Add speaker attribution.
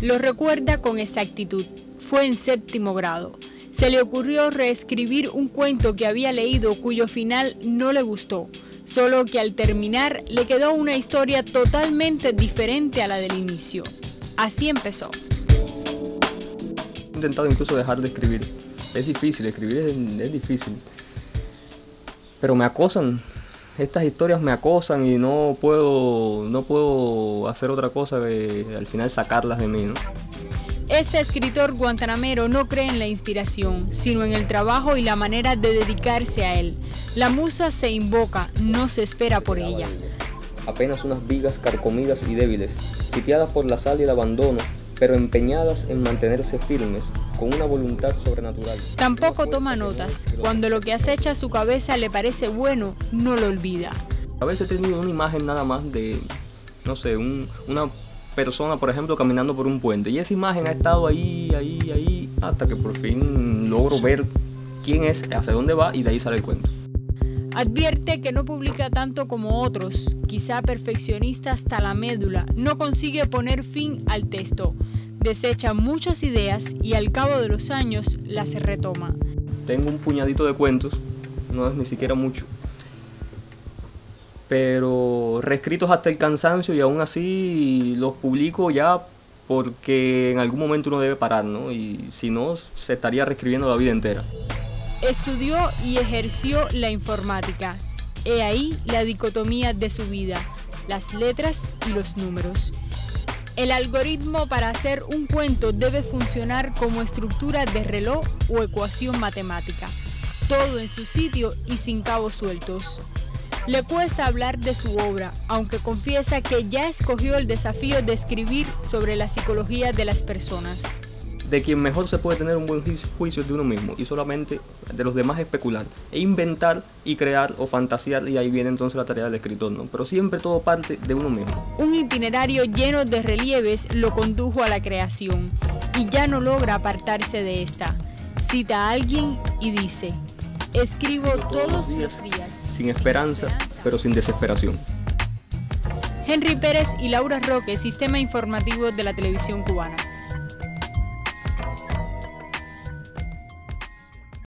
Speaker 1: Lo recuerda con exactitud. Fue en séptimo grado. Se le ocurrió reescribir un cuento que había leído cuyo final no le gustó, solo que al terminar le quedó una historia totalmente diferente a la del inicio. Así empezó.
Speaker 2: He intentado incluso dejar de escribir. Es difícil, escribir es, es difícil. Pero me acosan estas historias me acosan y no puedo, no puedo hacer otra cosa que al final sacarlas de mí. ¿no?
Speaker 1: Este escritor guantanamero no cree en la inspiración, sino en el trabajo y la manera de dedicarse a él. La musa se invoca, no se espera por ella.
Speaker 2: Apenas unas vigas carcomidas y débiles, sitiadas por la sal y el abandono, pero empeñadas en mantenerse firmes, con una voluntad sobrenatural.
Speaker 1: Tampoco toma notas. Cuando lo que acecha a su cabeza le parece bueno, no lo olvida.
Speaker 2: A veces he tenido una imagen nada más de, no sé, una persona, por ejemplo, caminando por un puente. Y esa imagen ha estado ahí, ahí, ahí, hasta que por fin logro ver quién es, hacia dónde va y de ahí sale el cuento.
Speaker 1: Advierte que no publica tanto como otros, quizá perfeccionista hasta la médula, no consigue poner fin al texto, desecha muchas ideas y al cabo de los años las retoma.
Speaker 2: Tengo un puñadito de cuentos, no es ni siquiera mucho, pero reescritos hasta el cansancio y aún así los publico ya porque en algún momento uno debe parar, ¿no? Y si no, se estaría reescribiendo la vida entera.
Speaker 1: Estudió y ejerció la informática. He ahí la dicotomía de su vida, las letras y los números. El algoritmo para hacer un cuento debe funcionar como estructura de reloj o ecuación matemática, todo en su sitio y sin cabos sueltos. Le cuesta hablar de su obra, aunque confiesa que ya escogió el desafío de escribir sobre la psicología de las personas
Speaker 2: de quien mejor se puede tener un buen juicio de uno mismo y solamente de los demás especular e inventar y crear o fantasear y ahí viene entonces la tarea del escritor, ¿no? Pero siempre todo parte de uno mismo.
Speaker 1: Un itinerario lleno de relieves lo condujo a la creación y ya no logra apartarse de esta. Cita a alguien y dice, escribo todos los días.
Speaker 2: Sin esperanza, pero sin desesperación.
Speaker 1: Henry Pérez y Laura Roque, Sistema Informativo de la Televisión Cubana.